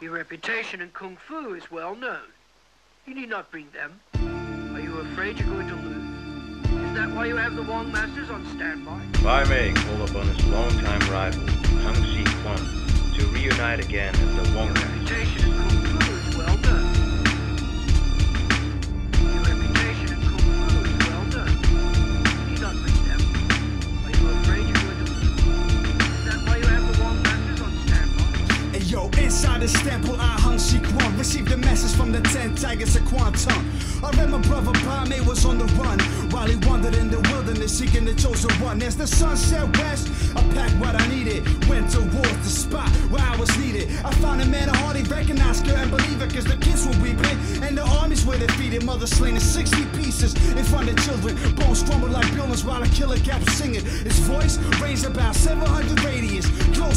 Your reputation in Kung Fu is well known. You need not bring them. Are you afraid you're going to lose? Is that why you have the Wong Masters on standby? Bai Mei called upon his longtime rival, Hung Si Quan, to reunite again as the Wong Your inside the temple, I hung Shi Quan. Received a message from the ten tigers of Kwantung. I read my brother Bai was on the run while he wandered in the wilderness seeking the chosen one. As the sun set west, I packed what I needed. Went towards the spot where I was needed. I found a man I hardly recognized, couldn't believe it, cause the kids were weeping and the armies were defeated. Mother slain in 60 pieces in front of children. Bones crumbled like buildings while a killer kept singing. His voice raised about 700 radius,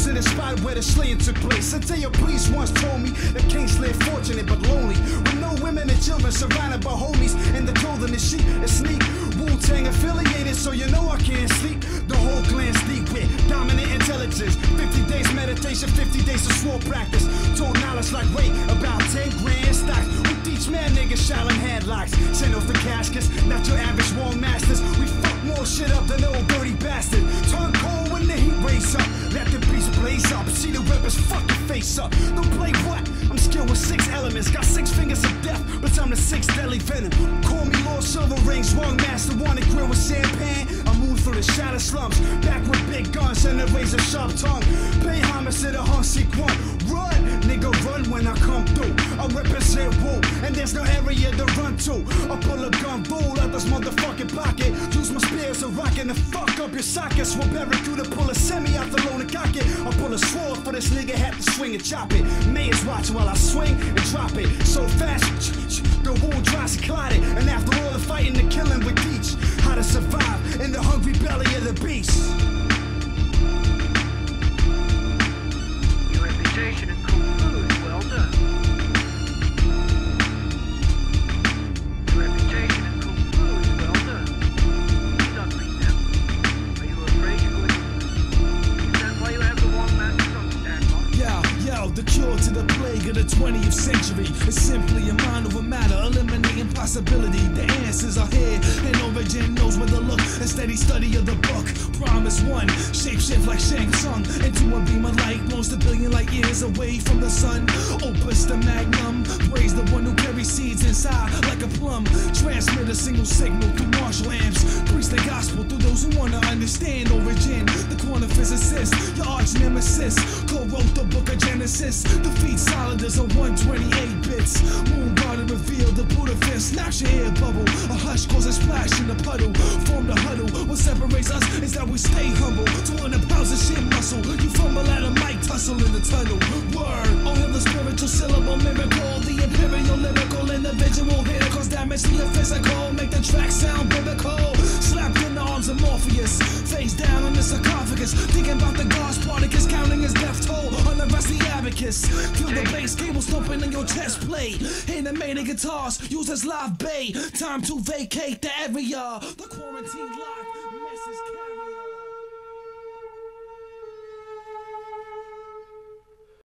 to the spot where the slaying took place. Your priest once told me the kings live fortunate but lonely, with no women and children surrounded by homies. And the clothing is sheep and sneak. Wu Tang affiliated, so you know I can't sleep. The whole clan's deep with dominant intelligence. 50 days meditation, 50 days of sword practice. Told knowledge like weight, about 10 grand stocks. We teach man niggas shallow headlocks. Send off the caskets, not your average wall masters. We fuck more shit up than Ol' Dirty Bastard. Don't play what? I'm skilled with six elements. Got six fingers of death, but I'm the sixth deadly venom. Call me Lord Silver Rings, wrong master, wanted grill with champagne. I move through the shadow slums, back with big guns and a razor sharp tongue. Pay homage to the Huncy one. Run, nigga, run to rocket and fuck up your sockets. Will bury you to pull a semi out the loan and cock it. I pull a sword for this nigga, have to swing and chop it. Mayors watch while I swing and drop it. So fast, the wool dries and clotted. And after all the fighting, the killing we teach how to survive in the hungry belly of the beast. The cure to the plague of the 20th century is simply a mind over matter, eliminating possibility. The answers are here, and origin knows where to look. A steady study of the book. Promise one, shapeshift like Shang Tsung into a beam of light, most a billion light years away from the sun. Opus the magnum, praise the one who carries seeds inside like a plum. Transmit a single signal through martial amps. Preach the gospel through those who wanna understand origin. The of Genesis. Defeat solidus on 128 bits. Moon guarded revealed the Buddha fist. Snaps your air bubble. A hush causes splash in the puddle. Form the huddle. What separates us is that we stay humble. 200 pounds of shit muscle. You fumble at a mic tussle in the tunnel. Word. All hear the spiritual syllable miracle. The imperial lyrical individual here. Cause damage to your physical. Make the track sound biblical. Arms of Morpheus. Face down on the sarcophagus. Thinking about the gods. Spartacus counting his death toll on the rusty abacus. Feel the bass cable stomping in your chest plate. Animated guitars use as live bait. Time to vacate the area. The quarantine.